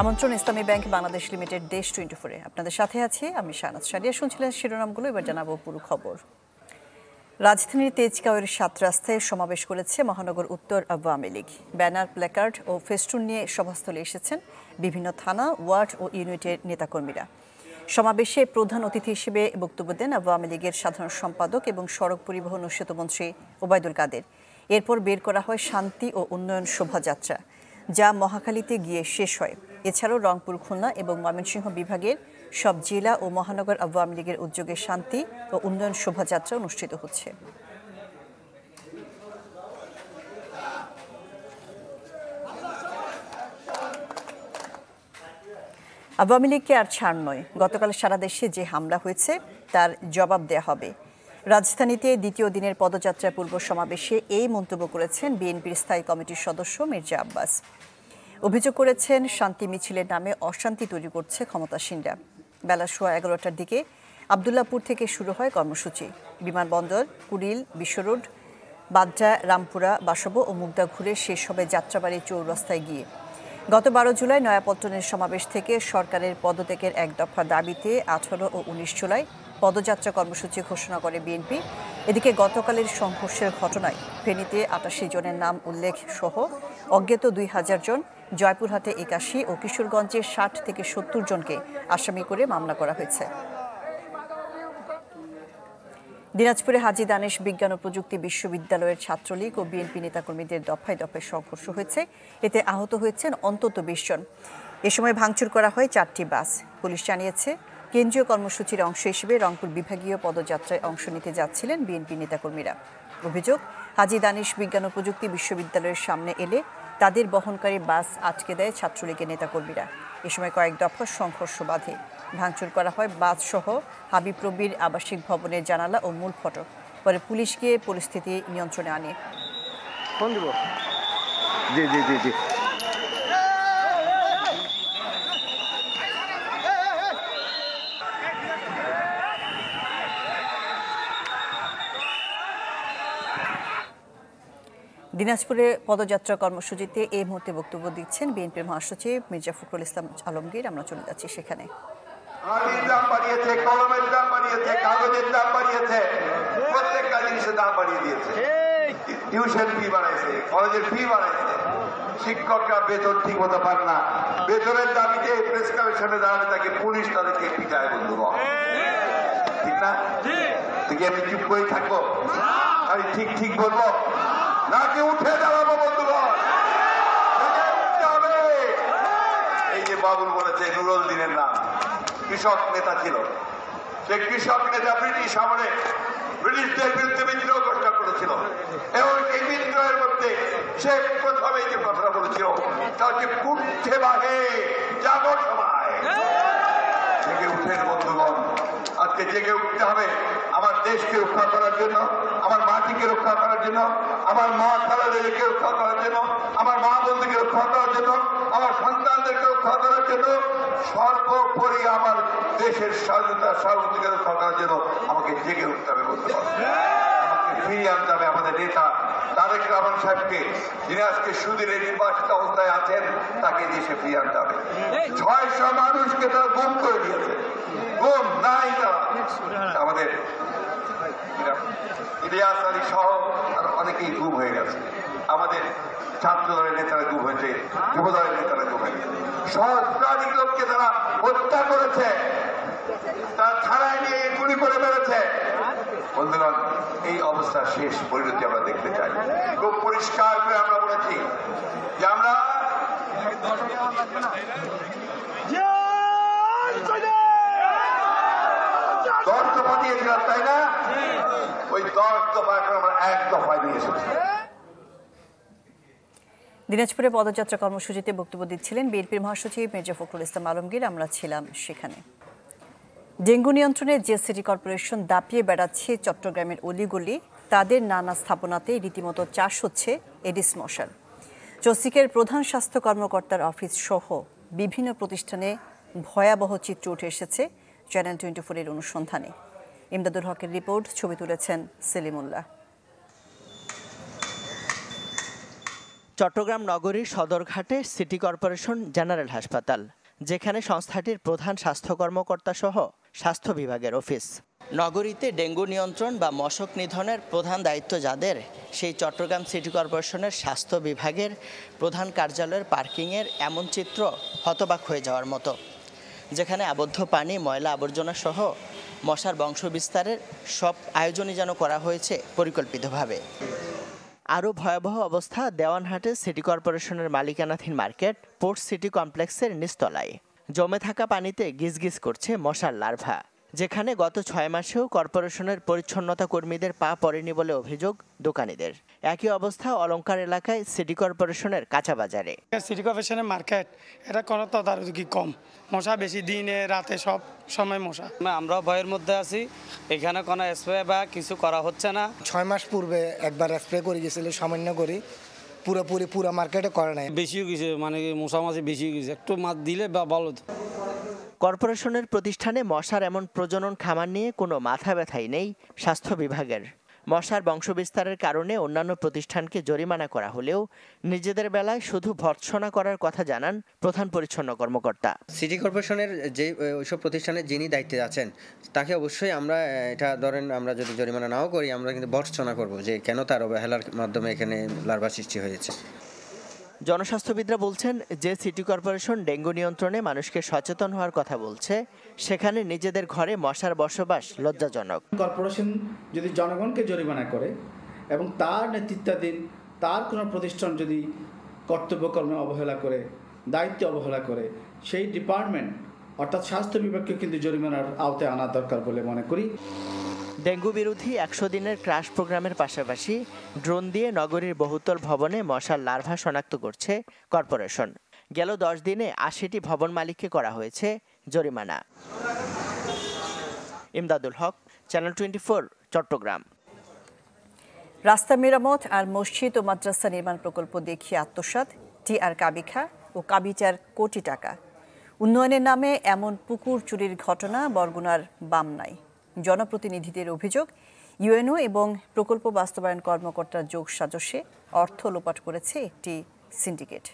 আমন্ত্রণ Islami bank Bangladesh limited Desh twenty ফোরে আপনাদের সাথে আছি আমি শাহনাজ সারিয়া শুনছিলেন শিরোনামগুলো, এবার জানাব পুরো খবর। রাজধানীর তেজগাঁওয়ের সাত রাস্তায় সমাবেশ করেছে মহানগর উত্তর আওয়ামী লীগ। ব্যানার, প্ল্যাকার্ড ও ফেস্টুন নিয়ে সভাস্থলে এসেছেন বিভিন্ন থানা, ওয়ার্ড ও ইউনিটের নেতাকর্মীরা। সমাবেশে প্রধান অতিথি হিসেবে বক্তব্য দেন আওয়ামী লীগের সাধারণ সম্পাদক এবং সড়ক পরিবহন ও সেতুমন্ত্রী ওবায়দুল কাদের। এরপর বের করা হয় শান্তি ও উন্নয়ন শোভাযাত্রা, যা মহাখালীতে গিয়ে শেষ হয়। এছাড়াও রংপুর, খুলনা এবং ময়মনসিংহ বিভাগের সব জেলা ও মহানগর আওয়ামী লীগের উদ্যোগে শান্তি ও উন্নয়ন শোভাযাত্রা অনুষ্ঠিত হচ্ছে। আওয়ামী লীগকে আর ছাড় নয়। গতকাল সারা দেশে যে হামলা হয়েছে, তার জবাব দেয়া হবে। রাজধানীতে দ্বিতীয় দিনের পদযাত্রা পূর্ব সমাবেশে এই মন্তব্য করেছেন বিএনপির স্থায়ী কমিটির সদস্য মির্জা আব্বাস। অভিযোগ করেছেন, শান্তি মিছিলের নামে অশান্তি তৈরি করছে ক্ষমতাসীনরা। বেলা সোয়া এগারোটার দিকে আবদুল্লাপুর থেকে শুরু হয় কর্মসূচি। বিমানবন্দর, কুড়িল বিশ্বরোড বাড্ডা, রামপুরা, বাসব ও মুগদা ঘুরে শেষ হবে যাত্রাবাড়ি চৌরাস্তায় গিয়ে। গত বারো জুলাই নয়াপল্টনের সমাবেশ থেকে সরকারের পদত্যাগের এক দফা দাবিতে আঠারো ও উনিশ জুলাই পদযাত্রা কর্মসূচি ঘোষণা করে বিএনপি। এদিকে গতকালের সংঘর্ষের ঘটনায় ফেনীতে আটাশি জনের নাম উল্লেখ সহ অজ্ঞাত দুই হাজার জন, জয়পুরহাটে একাশি ও কিশোরগঞ্জে ষাট থেকে সত্তর জনকে আসামি করে মামলা করা হয়েছে। দিনাজপুরে হাজি দানেশ বিজ্ঞান ও প্রযুক্তি বিশ্ববিদ্যালয়ের ছাত্রলীগ ও বিএনপি নেতাকর্মীদের দফায় দফায় সংঘর্ষ হয়েছে। এতে আহত হয়েছেন অন্তত বিশ জন। এ সময় ভাঙচুর করা হয় চারটি বাস। পুলিশ জানিয়েছে কেন্দ্রীয় কর্মসূচির অংশ হিসেবে রংপুর বিভাগীয় পদযাত্রায় অংশ নিতে যাচ্ছিলেন বিএনপি নেতাকর্মীরা। অভিযোগ, হাজি দানিশ বিজ্ঞান ও প্রযুক্তি বিশ্ববিদ্যালয়ের সামনে এলে তাদের বহনকারী বাস আটকে দেয় ছাত্রলীগের নেতাকর্মীরা। এ সময় কয়েক দফা সংঘর্ষ বাধে। ভাঙচুর করা হয় বাস সহ হাবিব প্রবীর আবাসিক ভবনের জানালা ও মূল ফটক। পরে পুলিশ গিয়ে পরিস্থিতি নিয়ন্ত্রণে আনে। জি জি জি জি। দিনাজপুরে পদযাত্রা কর্মসূচিতে এই মুহূর্তে বক্তব্য দিচ্ছেন বিএনপির মহাসচিব মির্জা ফখরুল ইসলাম আলমগীর। আমরা চলে যাচ্ছি সেখানে। আলুর দাম বাড়িয়েছে কলমের দাম বাড়িয়েছে কাগজের দাম বাড়িয়েছে প্রত্যেকটা জিনিসের দাম বাড়িয়ে দিয়েছে। টিউশন ফি বাড়াইছে কলেজের ফি বাড়াইছে। শিক্ষকরা বেতন ঠিক মতো পান না। বেতনের দাবিতে প্রেস কমিশনে দাঁড়ালে তাকে পুলিশ তাদেরকে পিটায় বন্ধু ঠিক না? তুই আমি চুপ করে থাকব? আমি ঠিক ঠিক বলব? নাকি উঠে দাঁড়াবো বন্ধুগণ এই যে বাবুল বলেছে, নুরুল দিনের নাম। কৃষক নেতা ছিল। সে কৃষক নেতা ব্রিটিশ আমলে, ব্রিটিশদের বিরুদ্ধে বিদ্রোহ ঘোষণা করেছিল। এবং এই বিদ্রোহের মধ্যে সে প্রথমে যে কথাটা বলেছিল, তা হচ্ছে কুঠে বাঘে সময় জেগে উঠেন বন্ধুগণ। আজকে জেগে উঠতে হবে আমার দেশকে রক্ষা করার জন্য, আমার মাটিকে রক্ষা করার জন্য, আমার মা খালাদেরকে রক্ষা করার জন্য, আমার মা বন্ধুকে রক্ষা করার জন্য, আমার সন্তানদেরকে রক্ষা করার জন্য, সর্বোপরি আমার দেশের স্বাধীনতা সার্বত্রিক রক্ষা করার জন্য আমাকে জেগে উঠতে হবে তারা। আমাদের ইলিয়াস আলী সহ অনেকেই গুম হয়ে গেছে। আমাদের ছাত্র দলের নেতারা গুম হয়েছে যুব দলের নেতারা গুম হয়েছে। লোককে তারা হত্যা করেছে। তারা থানায় নিয়ে গুলি করে বেড়েছে বন্ধুগণ, এই অবস্থা শেষ পরিণতি আমরা দেখতে চাই। খুব পরিষ্কার করে আমরা বলেছি যে আমরা দশ দফা দিয়েছিলাম তাই না? ওই দশ দফা এখন আমরা এক দফায় নিয়ে এসেছি। দিনাজপুরে পদযাত্রা কর্মসূচিতে বক্তব্য দিচ্ছিলেন বিএনপির মহাসচিব মির্জা ফখরুল ইসলাম আলমগীর। আমরা ছিলাম সেখানে। ডেঙ্গু নিয়ন্ত্রণে যে সিটি কর্পোরেশন দাপিয়ে বেড়াচ্ছে চট্টগ্রামের অলিগলি। তাদের নানা স্থাপনাতে রীতিমতো চাষ হচ্ছে এডিস মশার। চসিকের প্রধান স্বাস্থ্য কর্মকর্তার অফিস সহ বিভিন্ন প্রতিষ্ঠানে ভয়াবহ চিত্র উঠে এসেছে চ্যানেল টোয়েন্টি ফোরের অনুসন্ধানে। ইমদাদুল হকের রিপোর্ট, ছবি তুলেছেন সেলিমুল্লাহ। চট্টগ্রাম নগরীর সদরঘাটে সিটি কর্পোরেশন জেনারেল হাসপাতাল, যেখানে সংস্থাটির প্রধান স্বাস্থ্য কর্মকর্তা সহ স্বাস্থ্য বিভাগের অফিস। নগরীতে ডেঙ্গু নিয়ন্ত্রণ বা মশক নিধনের প্রধান দায়িত্ব যাদের, সেই চট্টগ্রাম সিটি কর্পোরেশনের স্বাস্থ্য বিভাগের প্রধান কার্যালয়ের পার্কিংয়ের এমন চিত্র হতবাক হয়ে যাওয়ার মতো, যেখানে আবদ্ধ পানি, ময়লা আবর্জনা সহ মশার বংশবিস্তারের সব আয়োজনই যেন করা হয়েছে পরিকল্পিতভাবে। আরও ভয়াবহ অবস্থা দেওয়ানহাটের সিটি কর্পোরেশনের মালিকানাধীন মার্কেট, পোর্ট সিটি কমপ্লেক্সের নিস্তলায় জমে থাকা পানিতে গিজগিজ করছে মশার লার্ভা। যেখানে গত ছয় মাসেও কর্পোরেশনের পরিচ্ছন্নতা কর্মীদের পা পড়েনি বলে অভিযোগ দোকানিদের। একই অবস্থা অলঙ্কার এলাকায় সিটি কর্পোরেশনের কাঁচা বাজারে। সিটি কর্পোরেশনের মার্কেট এটা কোনো তদারকি কম। মশা বেশি দিনে রাতে সব সময় মশা। আমরা ভয়ের মধ্যে আছি এখানে কোনো স্প্রে বা কিছু করা হচ্ছে না। ছয় মাস পূর্বে একবার স্প্রে করে গেছিল সামান্য করে। পুরোপুরি পুরো মার্কেটে করে নাই। বেশি হয়ে গেছে মানে মশা মাছি বেশি হয়ে গেছে। একটু মাছ দিলে বা ভালো। কর্পোরেশনের প্রতিষ্ঠানে মশার এমন প্রজনন খামার নিয়ে কোনো মাথা ব্যথাই নেই স্বাস্থ্য বিভাগের। মশার বংশবিস্তারের কারণে অন্যান্য প্রতিষ্ঠানকে জরিমানা করা হলেও নিজেদের বেলায় শুধু ভর্ৎসনা করার কথা জানান প্রধান পরিচ্ছন্ন কর্মকর্তা। সিটি কর্পোরেশনের যে ওইসব প্রতিষ্ঠানের যিনি দায়িত্বে আছেন, তাকে অবশ্যই আমরা এটা ধরেন আমরা যদি জরিমানা নাও করি, আমরা কিন্তু ভর্ৎসনা করব যে কেন তার অবহেলার মাধ্যমে এখানে লার্ভা সৃষ্টি হয়েছে। জনস্বাস্থ্যবিদরা বলছেন, যে সিটি কর্পোরেশন ডেঙ্গু নিয়ন্ত্রণে মানুষকে সচেতন হওয়ার কথা বলছে, সেখানে নিজেদের ঘরে মশার বসবাস লজ্জাজনক। কর্পোরেশন যদি জনগণকে জরিমানা করে এবং তার নেতৃত্বাধীন তার কোনো প্রতিষ্ঠান যদি কর্তব্যকর্মে অবহেলা করে, দায়িত্বে অবহেলা করে, সেই ডিপার্টমেন্ট অর্থাৎ স্বাস্থ্য বিভাগকে কিন্তু জরিমানার আওতায় আনা দরকার বলে মনে করি। ডেঙ্গু বিরোধী একশো দিনের ক্রাশ প্রোগ্রামের পাশাপাশি ড্রোন দিয়ে নগরীর বহুতল ভবনে মশার লার্ভা শনাক্ত করছে কর্পোরেশন। গেল দশ দিনে আশিটি ভবন মালিককে করা হয়েছে জরিমানা। Imdadul Haque, channel twenty four, Chittagong. রাস্তা মেরামত আর মসজিদ ও মাদ্রাসা নির্মাণ প্রকল্প দেখিয়ে আত্মসাৎ, টি আর কাবিখা ও কাবিচার কোটি টাকা। উন্নয়নের নামে এমন পুকুর চুরির ঘটনা বরগুনার বামনায় জনপ্রতিনিধিদের অভিযোগ, ইউএনও এবং প্রকল্প বাস্তবায়ন কর্মকর্তার যোগ সাজসে অর্থ লোপাট করেছে একটি সিন্ডিকেট।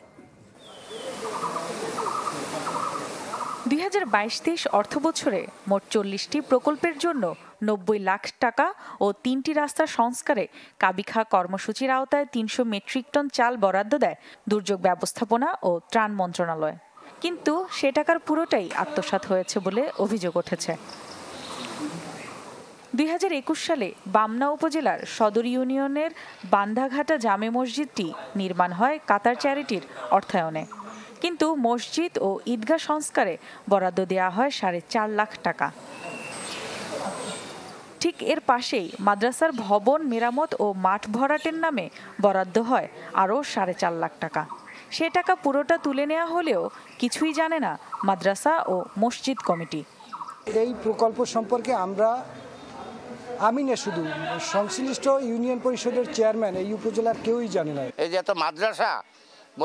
দুই হাজার বাইশ তেইশ অর্থ বছরে মোট চল্লিশটি প্রকল্পের জন্য নব্বই লাখ টাকা ও তিনটি রাস্তা সংস্কারে কাবিখা কর্মসূচির আওতায় তিনশো মেট্রিক টন চাল বরাদ্দ দেয় দুর্যোগ ব্যবস্থাপনা ও ত্রাণ মন্ত্রণালয়। কিন্তু সে টাকার পুরোটাই আত্মসাৎ হয়েছে বলে অভিযোগ উঠেছে। দুই হাজার একুশ সালে বামনা উপজেলার সদর ইউনিয়নের বান্ধাঘাটা জামে মসজিদটি নির্মাণ হয় কাতার চ্যারিটির অর্থায়নে। কিন্তু মসজিদ ও ঈদগাহ সংস্কারে বরাদ্দ দেওয়া হয় সাড়ে চার লাখ টাকা। ঠিক এর পাশেই মাদ্রাসার ভবন, মেরামত ও মাঠ ভরাটের নামে বরাদ্দ হয় আরও সাড়ে চার লাখ টাকা। সে টাকা পুরোটা তুলে নেওয়া হলেও কিছুই জানে না মাদ্রাসা ও মসজিদ কমিটি। এই প্রকল্প সম্পর্কে আমরা আমি না শুধু সংশ্লিষ্ট ইউনিয়ন পরিষদের চেয়ারম্যান এই উপজেলার কেউই জানে না। এই যে এত মাদ্রাসা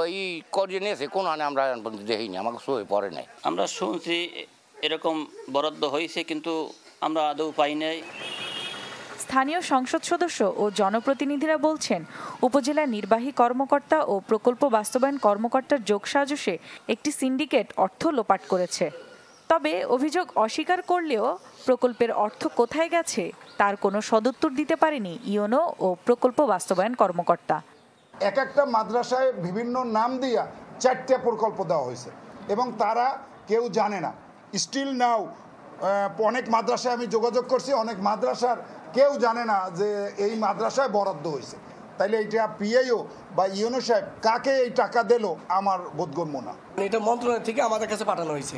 ওই করিয়ে নিয়েছে কোনো আনে আমরা দেখিনি আমাকে সই পড়ে নাই। আমরা শুনছি এরকম বরাদ্দ হয়েছে কিন্তু আমরা আদৌ পাই নাই। স্থানীয় সংসদ সদস্য ও জনপ্রতিনিধিরা বলছেন উপজেলা নির্বাহী কর্মকর্তা ও প্রকল্প বাস্তবায়ন কর্মকর্তার যোগসাজশে একটি সিন্ডিকেট অর্থ লোপাট করেছে। তবে অভিযোগ অস্বীকার করলেও প্রকল্পের অর্থ কোথায় গেছে তার কোনো সদুত্তর দিতে পারেনি ইওনো ও প্রকল্প বাস্তবায়ন কর্মকর্তা। এক একটা মাদ্রাসায় বিভিন্ন নাম দিয়া চারটে প্রকল্প দেওয়া হয়েছে এবং তারা কেউ জানে না। স্টিল নাও অনেক মাদ্রাসায় আমি যোগাযোগ করছি, অনেক মাদ্রাসার কেউ জানে না যে এই মাদ্রাসায় বরাদ্দ হয়েছে। তাইলে এইটা পিআইও বা ইউনো সাহেব কাকে এই টাকা দিল? আমার বোধগম্য না। এটা মন্ত্রণালয় থেকে আমাদের কাছে পাঠানো হয়েছে।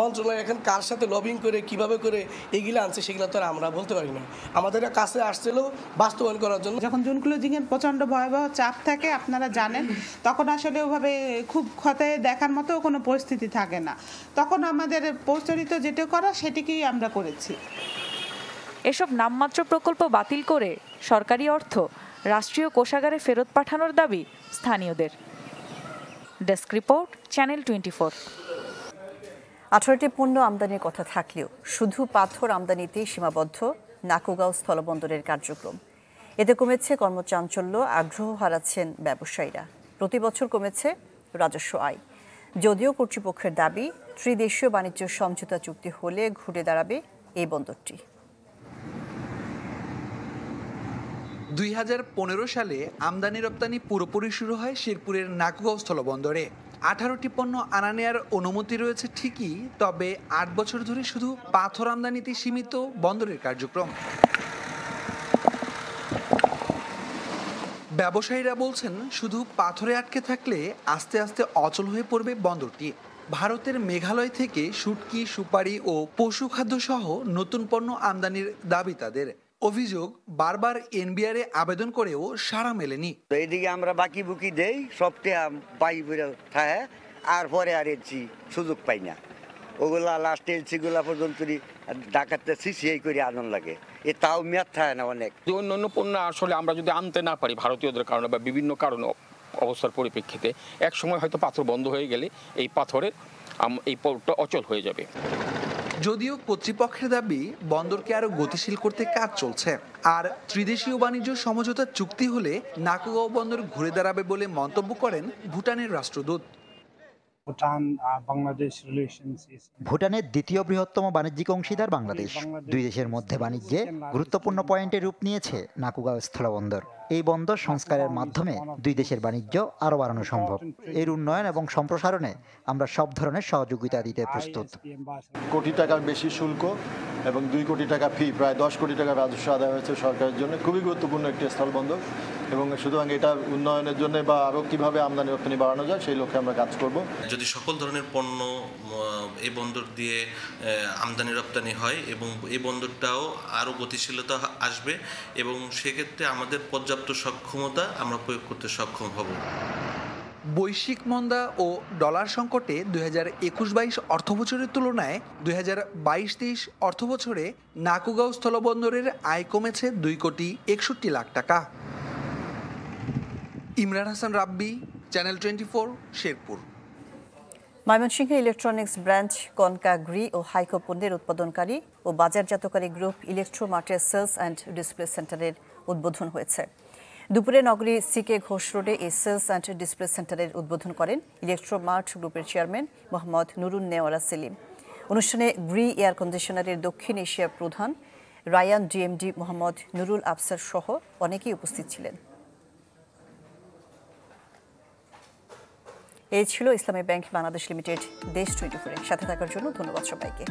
মন্ত্রণালয় এখন কার সাথে লবিং করে কীভাবে করে এগুলো আনছে সেগুলো তো আর আমরা বলতে পারি না। আমাদের কাছে আসছিল বাস্তবায়ন করার জন্য। যখন জুন ক্লোজিংয়ের প্রচণ্ড ভয়াবহ চাপ থাকে আপনারা জানেন তখন আসলে ওভাবে খুব ক্ষতে দেখার মতো কোনো পরিস্থিতি থাকে না। তখন আমাদের প্রচলিত যেটা করা সেটিকেই আমরা করেছি। এসব নামমাত্র প্রকল্প বাতিল করে সরকারি অর্থ রাষ্ট্রীয় কোষাগারে ফেরত পাঠানোর দাবি স্থানীয়দের। Desk report, channel twenty four. আঠারোটি পণ্য আমদানির কথা থাকলেও শুধু পাথর আমদানিতেই সীমাবদ্ধ, নাকুগাঁও স্থলবন্দরের কার্যক্রম। এতে কমেছে কর্মচাঞ্চল্য, আগ্রহ হারাচ্ছেন ব্যবসায়ীরা। প্রতি বছর কমেছে রাজস্ব আয়। যদিও কর্তৃপক্ষের দাবি, ত্রিদেশীয় বাণিজ্য সমঝোতা চুক্তি হলে ঘুরে দাঁড়াবে এই বন্দরটি। দুই হাজার পনেরো সালে আমদানি রপ্তানি পুরোপুরি শুরু হয় শেরপুরের নাকুগাঁও স্থলবন্দরে আঠারোটি পণ্য আনা নেয়ার অনুমতি রয়েছে ঠিকই, তবে আট বছর ধরে শুধু পাথর আমদানিতে সীমিত বন্দরের কার্যক্রম। ব্যবসায়ীরা বলছেন, শুধু পাথরে আটকে থাকলে আস্তে আস্তে অচল হয়ে পড়বে বন্দরটি। ভারতের মেঘালয় থেকে শুটকি, সুপারি ও পশু খাদ্য সহ নতুন পণ্য আমদানির দাবি তাদের। অভিযোগ বারবার এনবিআরে আবেদন করেও সাড়া মেলেনি। তো এইদিকে আমরা বাকি বুকি দেই সবটা পাই থাকে আর পরে আর এলছি সুযোগ পাই না। ওগুলা লাস্ট এলসিগুলা পর্যন্ত ডাকাতে সিসিআই করে আনন্দ লাগে। এ তাও মেয়াদ থাকে না অনেক। অন্য অন্য পণ্য আসলে আমরা যদি আনতে না পারি ভারতীয়দের কারণে বা বিভিন্ন কারণে অবস্থার পরিপ্রেক্ষিতে এক সময় হয়তো পাথর বন্ধ হয়ে গেলে এই পাথরের এই পোর্টটা অচল হয়ে যাবে। যদিও কর্তৃপক্ষের দাবি বন্দরকে আরও গতিশীল করতে কাজ চলছে। আর ত্রিদেশীয় বাণিজ্য সমঝোতা চুক্তি হলে নাকুগাঁও বন্দর ঘুরে দাঁড়াবে বলে মন্তব্য করেন ভুটানের রাষ্ট্রদূত। ভুটানের দ্বিতীয় বৃহত্তম বাণিজ্যিক অংশীদার বাংলাদেশ। দুই দেশের মধ্যে বাণিজ্যে গুরুত্বপূর্ণ পয়েন্টে রূপ নিয়েছে নাকুগাঁও স্থলবন্দর। এই বন্দর সংস্কারের মাধ্যমে দুই দেশের বাণিজ্য আরও বাড়ানো সম্ভব। এর উন্নয়ন এবং সম্প্রসারণে আমরা সব ধরনের সহযোগিতা দিতে প্রস্তুত। কোটি টাকার বেশি শুল্ক এবং দুই কোটি টাকা ফি, প্রায় দশ কোটি টাকা রাজস্ব আদায় হয়েছে সরকারের জন্য। খুবই গুরুত্বপূর্ণ একটি স্থলবন্দর। এবং সুতরাং এটা উন্নয়নের জন্য বা আরও কীভাবে আমদানি রপ্তানি বাড়ানো যায় সেই লক্ষ্যে আমরা কাজ করব। যদি সকল ধরনের পণ্য এই বন্দর দিয়ে আমদানি রপ্তানি হয় এবং এই বন্দরটাও আরও গতিশীলতা আসবে এবং সেক্ষেত্রে আমাদের পর্যাপ্ত সক্ষমতা আমরা প্রয়োগ করতে সক্ষম হব। বৈশ্বিক মন্দা ও ডলার সংকটে দুই হাজার একুশ বাইশ অর্থবছরের তুলনায় দুই হাজার বাইশ তেইশ অর্থবছরে নাকুগাঁও স্থলবন্দরের আয় কমেছে দুই কোটি একষট্টি লাখ টাকা। Imran Hasan Rabbi channel twenty four Sherpur ময়মনসিংহের ইলেকট্রনিক্স ব্রাঞ্চ, কনকা গ্রি ও হাইকো পণ্যের উৎপাদনকারী ও বাজারজাতকারী গ্রুপ ইলেকট্রোমার্টের সেলস অ্যান্ড ডিসপ্লে সেন্টারের উদ্বোধন হয়েছে। দুপুরে নগরী সিকে ঘোষ রোডে এই সেলস অ্যান্ড ডিসপ্লে সেন্টারের উদ্বোধন করেন ইলেকট্রোমার্ট গ্রুপের চেয়ারম্যান মোহাম্মদ নুরুন নেওয়ারা সেলিম। অনুষ্ঠানে গ্রি এয়ার কন্ডিশনারের দক্ষিণ এশিয়ার প্রধান রায়ান ডিএমডি মোহাম্মদ নুরুল আফসার সহ অনেকেই উপস্থিত ছিলেন। এই ছিল ইসলামী ব্যাংক বাংলাদেশ লিমিটেড দেশ টোয়েন্টি ফোরে। সাথে থাকার জন্য ধন্যবাদ সবাইকে।